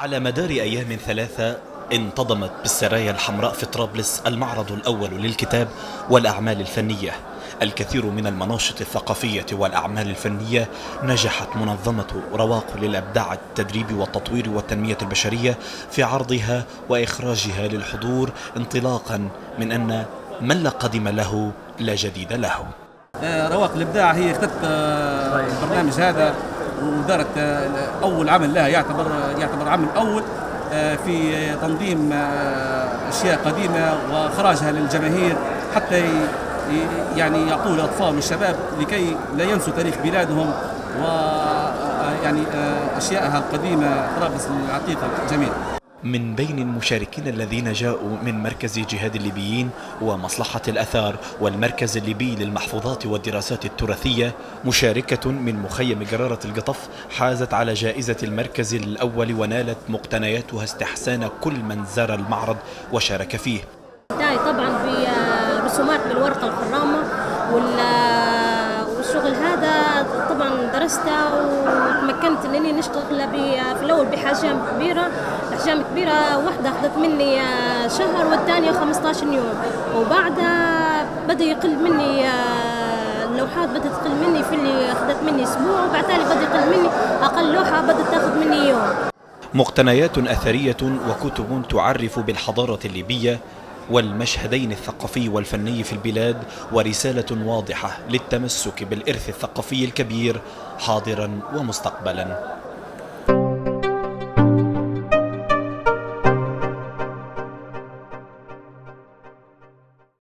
على مدار أيام ثلاثة انتظمت بالسرايا الحمراء في طرابلس المعرض الأول للكتاب والأعمال الفنية. الكثير من المناشط الثقافية والأعمال الفنية نجحت منظمة رواق للأبداع التدريب والتطوير والتنمية البشرية في عرضها وإخراجها للحضور انطلاقا من أن من لا قدم له لا جديد له. آه، رواق الأبداع هي اخترت آه، البرنامج هذا. ودارت آه، أول عمل لها يعتبر يعتبر عمل أول في تنظيم أشياء قديمة وإخراجها للجماهير حتى يعني يعطوه الاطفال والشباب لكي لا ينسوا تاريخ بلادهم و يعني أشيائها القديمة طرابلس العتيقه جميل من بين المشاركين الذين جاءوا من مركز جهاد الليبيين ومصلحة الأثار والمركز الليبي للمحفوظات والدراسات التراثية مشاركة من مخيم قرارة القطف حازت على جائزة المركز الأول ونالت مقتنياتها استحسان كل من زار المعرض وشارك فيه. طبعا برسومات بالورقة الخرامة والشغل هذا طبعا درسته وتمكنت انني نشتغل في الأول بحجم كبيرة احجام كبيرة واحدة أخذت مني آه، شهر والثانية 15 يوم. وبعدها بدأ يقل مني آه، اللوحات بدأت تقل مني في اللي أخذت مني أسبوع وبعد ذلك بدأ يقل مني أقل لوحة بدأت تأخذ مني يوم. مقتنيات أثرية وكتب تعرف بالحضارة الليبية والمشهدين الثقافي والفني في البلاد ورسالة واضحة للتمسك بالإرث الثقافي الكبير حاضرا ومستقبلا.